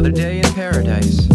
another day in paradise.